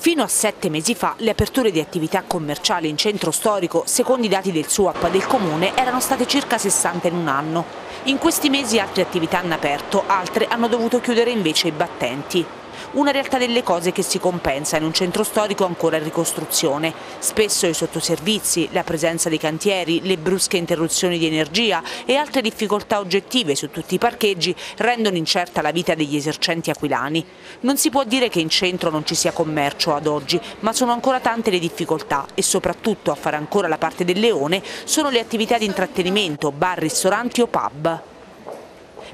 Fino a sette mesi fa le aperture di attività commerciali in centro storico, secondo i dati del SUAP del comune, erano state circa 60 in un anno. In questi mesi altre attività hanno aperto, altre hanno dovuto chiudere invece i battenti. Una realtà delle cose che si compensa in un centro storico ancora in ricostruzione. Spesso i sottoservizi, la presenza dei cantieri, le brusche interruzioni di energia e altre difficoltà oggettive su tutti i parcheggi rendono incerta la vita degli esercenti aquilani. Non si può dire che in centro non ci sia commercio ad oggi, ma sono ancora tante le difficoltà e soprattutto a fare ancora la parte del leone sono le attività di intrattenimento, bar, ristoranti o pub.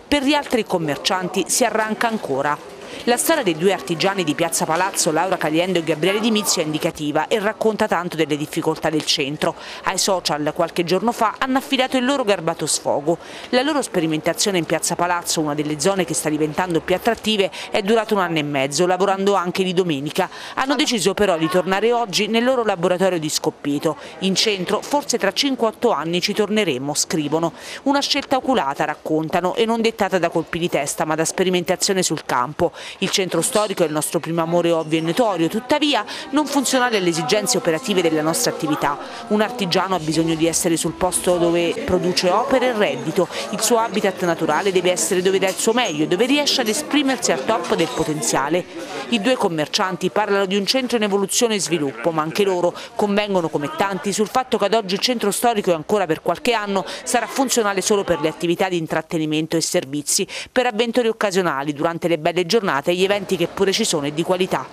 Per gli altri commercianti si arranca ancora. La storia dei due artigiani di Piazza Palazzo, Laura Caliendo e Gabriele Di Mizio, è indicativa e racconta tanto delle difficoltà del centro. Ai social qualche giorno fa hanno affidato il loro garbato sfogo. La loro sperimentazione in Piazza Palazzo, una delle zone che sta diventando più attrattive, è durata un anno e mezzo, lavorando anche di domenica. Hanno deciso però di tornare oggi nel loro laboratorio di Scoppito. In centro, forse tra 5-8 anni ci torneremo, scrivono. Una scelta oculata, raccontano, e non dettata da colpi di testa, ma da sperimentazione sul campo. Il centro storico è il nostro primo amore ovvio e notorio, tuttavia non funzionale alle esigenze operative della nostra attività. Un artigiano ha bisogno di essere sul posto dove produce opere e reddito, il suo habitat naturale deve essere dove dà il suo meglio dove riesce ad esprimersi al top del potenziale. I due commercianti parlano di un centro in evoluzione e sviluppo, ma anche loro convengono come tanti sul fatto che ad oggi il centro storico e ancora per qualche anno sarà funzionale solo per le attività di intrattenimento e servizi, per avventori occasionali durante le belle giornate e gli eventi che pure ci sono e di qualità.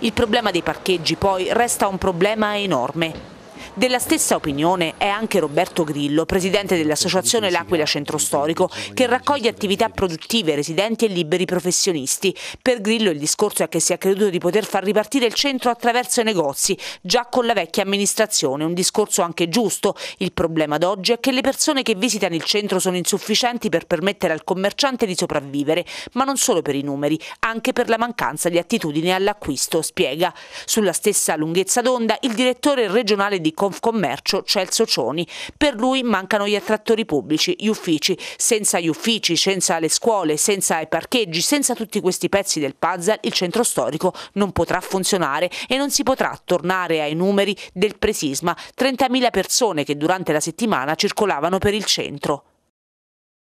Il problema dei parcheggi poi resta un problema enorme. Della stessa opinione è anche Roberto Grillo, presidente dell'associazione L'Aquila Centro Storico, che raccoglie attività produttive, residenti e liberi professionisti. Per Grillo il discorso è che si è creduto di poter far ripartire il centro attraverso i negozi, già con la vecchia amministrazione, un discorso anche giusto. Il problema d'oggi è che le persone che visitano il centro sono insufficienti per permettere al commerciante di sopravvivere, ma non solo per i numeri, anche per la mancanza di attitudine all'acquisto, spiega. Sulla stessa lunghezza d'onda il direttore regionale di Confcommercio Celso Cioni. Per lui mancano gli attrattori pubblici, gli uffici. Senza gli uffici, senza le scuole, senza i parcheggi, senza tutti questi pezzi del puzzle, il centro storico non potrà funzionare e non si potrà tornare ai numeri del presisma, 30.000 persone che durante la settimana circolavano per il centro.